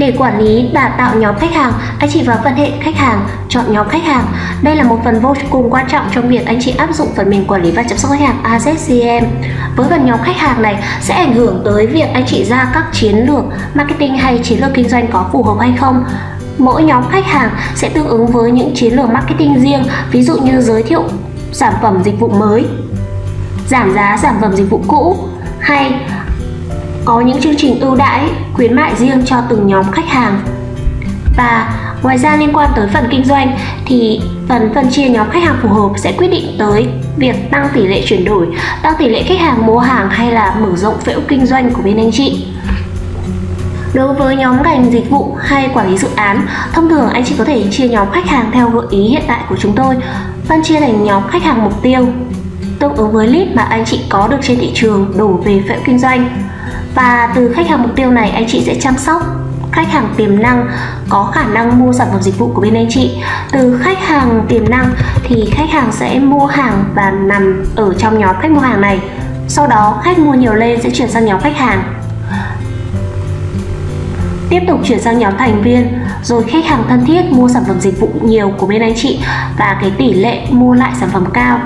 Để quản lý và tạo nhóm khách hàng, anh chị vào phân hệ khách hàng, chọn nhóm khách hàng. Đây là một phần vô cùng quan trọng trong việc anh chị áp dụng phần mềm quản lý và chăm sóc khách hàng AZCM. Với phần nhóm khách hàng này sẽ ảnh hưởng tới việc anh chị ra các chiến lược marketing hay chiến lược kinh doanh có phù hợp hay không mỗi nhóm khách hàng sẽ tương ứng với những chiến lược marketing riêng ví dụ như giới thiệu sản phẩm dịch vụ mới giảm giá sản phẩm dịch vụ cũ hay có những chương trình ưu đãi khuyến mại riêng cho từng nhóm khách hàng và ngoài ra liên quan tới phần kinh doanh thì phần phân chia nhóm khách hàng phù hợp sẽ quyết định tới việc tăng tỷ lệ chuyển đổi tăng tỷ lệ khách hàng mua hàng hay là mở rộng phễu kinh doanh của bên anh chị Đối với nhóm ngành dịch vụ hay quản lý dự án, thông thường anh chị có thể chia nhóm khách hàng theo gợi ý hiện tại của chúng tôi, phân chia thành nhóm khách hàng mục tiêu, tương ứng với lead mà anh chị có được trên thị trường đổ về phễu kinh doanh. Và từ khách hàng mục tiêu này, anh chị sẽ chăm sóc khách hàng tiềm năng, có khả năng mua sản phẩm dịch vụ của bên anh chị. Từ khách hàng tiềm năng thì khách hàng sẽ mua hàng và nằm ở trong nhóm khách mua hàng này. Sau đó, khách mua nhiều lên sẽ chuyển sang nhóm khách hàng. Tiếp tục chuyển sang nhóm thành viên, rồi khách hàng thân thiết mua sản phẩm dịch vụ nhiều của bên anh chị và cái tỷ lệ mua lại sản phẩm cao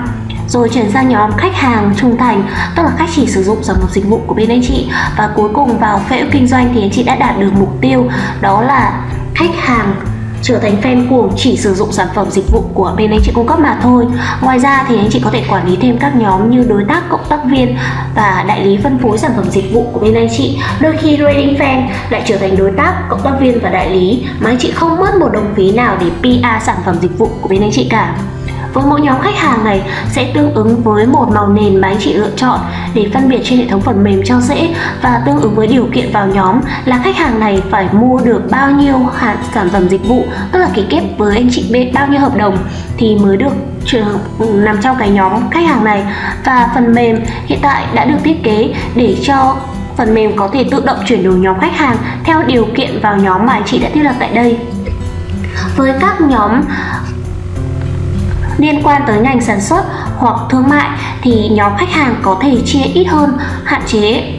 rồi chuyển sang nhóm khách hàng trung thành, tức là khách chỉ sử dụng sản phẩm dịch vụ của bên anh chị. Và cuối cùng vào phễu kinh doanh thì anh chị đã đạt được mục tiêu, đó là khách hàng trở thành fan cuồng chỉ sử dụng sản phẩm dịch vụ của bên anh chị cung cấp mà thôi. Ngoài ra thì anh chị có thể quản lý thêm các nhóm như đối tác, cộng tác viên và đại lý phân phối sản phẩm dịch vụ của bên anh chị. Đôi khi trading fan lại trở thành đối tác, cộng tác viên và đại lý mà anh chị không mất một đồng phí nào để PR sản phẩm dịch vụ của bên anh chị cả với mỗi nhóm khách hàng này sẽ tương ứng với một màu nền mà anh chị lựa chọn để phân biệt trên hệ thống phần mềm cho dễ và tương ứng với điều kiện vào nhóm là khách hàng này phải mua được bao nhiêu hạn sản phẩm dịch vụ, tức là ký kết với anh chị B bao nhiêu hợp đồng thì mới được ừ, nằm trong cái nhóm khách hàng này. Và phần mềm hiện tại đã được thiết kế để cho phần mềm có thể tự động chuyển đổi nhóm khách hàng theo điều kiện vào nhóm mà anh chị đã thiết lập tại đây. Với các nhóm liên quan tới ngành sản xuất hoặc thương mại thì nhóm khách hàng có thể chia ít hơn, hạn chế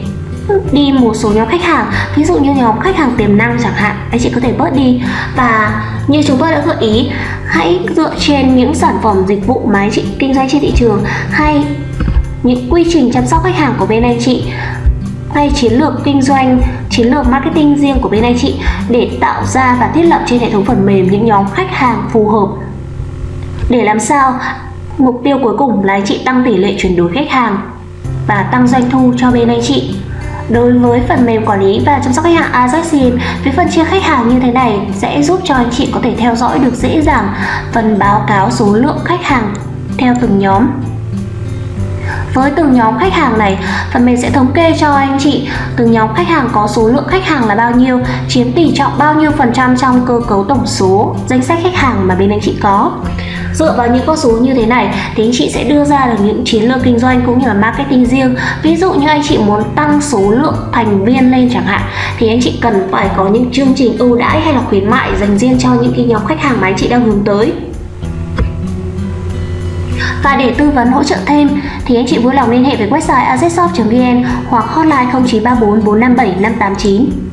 đi một số nhóm khách hàng. Ví dụ như nhóm khách hàng tiềm năng chẳng hạn, anh chị có thể bớt đi. Và như chúng tôi đã gợi ý, hãy dựa trên những sản phẩm dịch vụ mà anh chị kinh doanh trên thị trường, hay những quy trình chăm sóc khách hàng của bên anh chị, hay chiến lược kinh doanh, chiến lược marketing riêng của bên anh chị để tạo ra và thiết lập trên hệ thống phần mềm những nhóm khách hàng phù hợp để làm sao? Mục tiêu cuối cùng là anh chị tăng tỷ lệ chuyển đổi khách hàng và tăng doanh thu cho bên anh chị. Đối với phần mềm quản lý và chăm sóc khách hàng Ajaxin, với phân chia khách hàng như thế này sẽ giúp cho anh chị có thể theo dõi được dễ dàng phần báo cáo số lượng khách hàng theo từng nhóm với từng nhóm khách hàng này, phần mềm sẽ thống kê cho anh chị từng nhóm khách hàng có số lượng khách hàng là bao nhiêu, chiếm tỷ trọng bao nhiêu phần trăm trong cơ cấu tổng số danh sách khách hàng mà bên anh chị có. Dựa vào những con số như thế này thì anh chị sẽ đưa ra được những chiến lược kinh doanh cũng như là marketing riêng. Ví dụ như anh chị muốn tăng số lượng thành viên lên chẳng hạn thì anh chị cần phải có những chương trình ưu đãi hay là khuyến mại dành riêng cho những cái nhóm khách hàng mà anh chị đang hướng tới. Và để tư vấn hỗ trợ thêm thì anh chị vui lòng liên hệ với website azshop.vn hoặc hotline 0934 457 589.